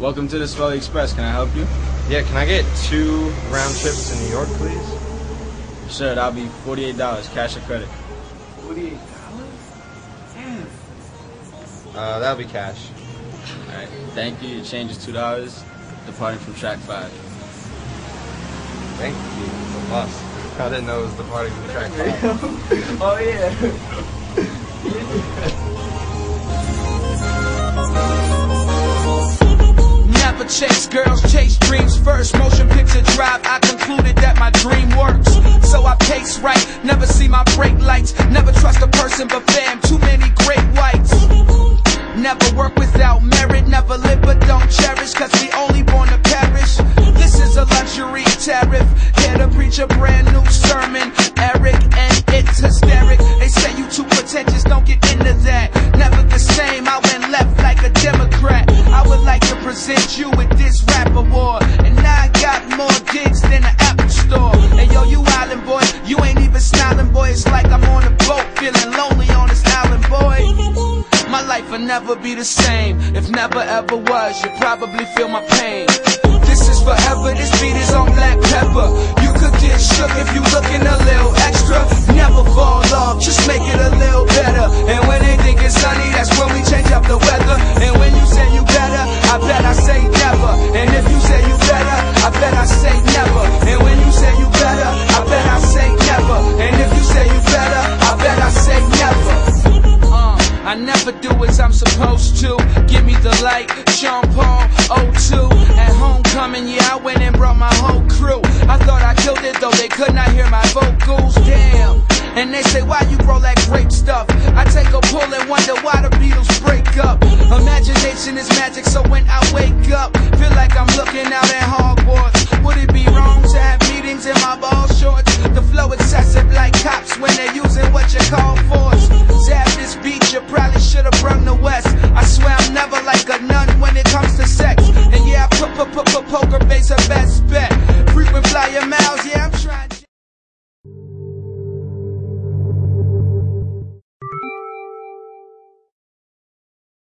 Welcome to the Swelly Express. Can I help you? Yeah, can I get two round trips to New York, please? Sure, that'll be $48, cash or credit. $48? Damn. Uh, that'll be cash. Alright, thank you. Your change is $2, departing from track 5. Thank you. The bus. I didn't know it was departing from track five. oh yeah. chase girls, chase dreams first. Motion picture drive, I concluded that my dream works. So I pace right, never see my brake lights. Never trust a person, but fam, too many great whites. Never work without merit, never live but don't cherish, cause we only born to perish. This is a luxury tariff, here to preach a brand never be the same. If never ever was, you probably feel my pain. This is forever, this beat is on black pepper. You could get shook if you looking a little extra. Never fall off, just make it a little better. And when they think it's sunny, that's when we change up the weather. And when you say you better, I bet I say never. And if you say you better, I bet I say never. Sean Paul, O2. At homecoming, yeah, I went and brought my whole crew. I thought I killed it, though they could not hear my vocals. Damn. And they say, why you roll that grape stuff? I take a pull and wonder why the Beatles break up. Imagination is magic, so when I wake up, feel like I'm looking out at Hogwarts. Would it be wrong to have meetings in my ball shorts? The flow excessive like cops when they're using what you call force. Zap this beat, you probably should've brung the West. I swear I'm not.